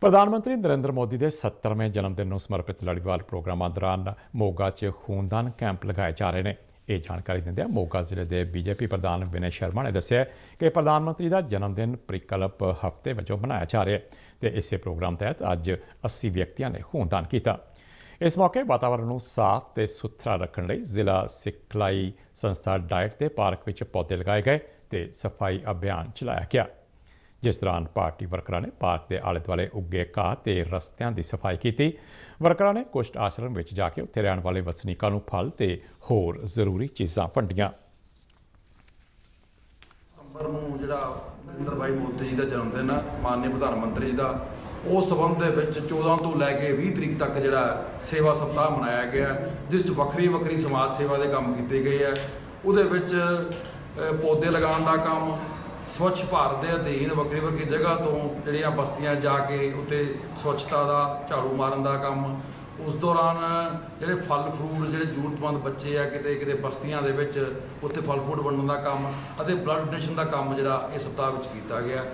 ਪ੍ਰਧਾਨ ਮੰਤਰੀ ਨਰਿੰਦਰ ਮੋਦੀ ਦੇ 70ਵੇਂ ਜਨਮ ਦਿਨ ਨੂੰ ਸਮਰਪਿਤ ਲੜੀਵਾਲ ਪ੍ਰੋਗਰਾਮਾਂ ਦੌਰਾਨ ਮੋਗਾ 'ਚ ਖੂਨਦਾਨ ਕੈਂਪ ਲਗਾਏ ਜਾ ਰਹੇ ਨੇ। ਇਹ ਜਾਣਕਾਰੀ ਦਿੰਦਿਆਂ ਮੋਗਾ ਜ਼ਿਲ੍ਹੇ ਦੇ ਬੀਜੇਪੀ ਪ੍ਰਧਾਨ ਵਿਨੈ ਸ਼ਰਮਾ ਨੇ ਦੱਸਿਆ ਕਿ ਪ੍ਰਧਾਨ ਮੰਤਰੀ ਦਾ ਜਨਮ ਦਿਨ ਪ੍ਰੀਕਲਪ ਹਫ਼ਤੇ ਵਜੋਂ ਮਨਾਇਆ ਜਾ ਰਿਹਾ ਹੈ ਤੇ ਇਸੇ ਪ੍ਰੋਗਰਾਮ ਤਹਿਤ ਅੱਜ 80 ਵਿਅਕਤੀਆਂ ਨੇ ਖੂਨਦਾਨ ਕੀਤਾ। ਇਸ ਮੌਕੇ ਵਾਤਾਵਰਣ ਨੂੰ ਸਾਫ਼ ਤੇ ਸੁਥਰਾ ਰੱਖਣ ਲਈ ਜ਼ਿਲ੍ਹਾ ਸਿਖਲਾਈ ਸੰਸਥਾ ਡਾਇਟ ਦੇ ਪਾਰਕ ਵਿੱਚ ਪੌਦੇ ਲਗਾਏ ਗਏ ਤੇ ਸਫ਼ਾਈ ਅਭਿਆਨ ਚਲਾਇਆ ਗਿਆ। ਜਿਸ ਦੌਰਾਨ ਪਾਰਟੀ ਵਰਕਰਾਂ ਨੇ ਪਾਰਕ ਦੇ ਆਲੇ ਦੁਆਲੇ ਉੱਗੇ ਘਾਹ ਤੇ ਰਸਤਿਆਂ ਦੀ ਸਫ਼ਾਈ ਕੀਤੀ। ਵਰਕਰਾਂ ਨੇ ਕੁਸ਼ਟ ਆਸ਼ਰਮ ਵਿੱਚ ਜਾ ਕੇ ਉੱਥੇ ਰਹਿਣ ਵਾਲੇ ਵਸਨੀਕਾਂ ਨੂੰ ਫਲ ਤੇ ਹੋਰ ਜ਼ਰੂਰੀ ਚੀਜ਼ਾਂ ਵੰਡੀਆਂ। ਨਵੰਬਰ ਨੂੰ ਜਿਹੜਾ ਨਰਿੰਦਰ ਭਾਈ ਮੋਦੀ ਜੀ ਦਾ ਜਨਮ ਦਿਨ ਹੈ ਮਾਨਯ ਪ੍ਰਧਾਨ ਮੰਤਰੀ ਜੀ ਦਾ, ਉਸ ਸੰਬੰਧ ਦੇ ਵਿੱਚ 14 ਤੋਂ ਲੈ ਕੇ 20 ਤਰੀਕ ਤੱਕ ਜਿਹੜਾ ਸੇਵਾ ਸਪਤਾਹ ਮਨਾਇਆ ਗਿਆ ਜਿਸ ਵਿੱਚ ਵੱਖਰੀ ਵੱਖਰੀ ਸਮਾਜ ਸੇਵਾ ਦੇ ਕੰਮ ਕੀਤੇ ਗਏ ਆ ਉਹਦੇ ਵਿੱਚ ਪੌਦੇ ਲਗਾਉਣ ਦਾ ਕੰਮ ਸਵੱਛ ਭਾਰਤ ਦੇ ਅਧੀਨ ਵੱਖਰੀ ਵੱਖਰੀ ਜਗ੍ਹਾ ਤੋਂ ਜਿਹੜੀਆਂ ਬਸਤੀਆਂ ਜਾ ਕੇ ਉੱਤੇ ਸਵੱਛਤਾ ਦਾ ਝਾੜੂ ਮਾਰਨ ਦਾ ਕੰਮ, ਉਸ ਦੌਰਾਨ ਜਿਹੜੇ ਫਲ ਫਰੂਟ, ਜਿਹੜੇ ਜ਼ਰੂਰਤਮੰਦ ਬੱਚੇ ਆ ਕਿਤੇ ਕਿਤੇ ਬਸਤੀਆਂ ਦੇ ਵਿੱਚ ਉੱਥੇ ਫਲ ਫਰੂਟ ਵੰਡਣ ਦਾ ਕੰਮ ਅਤੇ ਬਲੱਡ ਡੋਨੇਸ਼ਨ ਦਾ ਕੰਮ ਜਿਹੜਾ ਇਸ ਸਪਤਾਹ ਵਿੱਚ ਕੀਤਾ ਗਿਆ।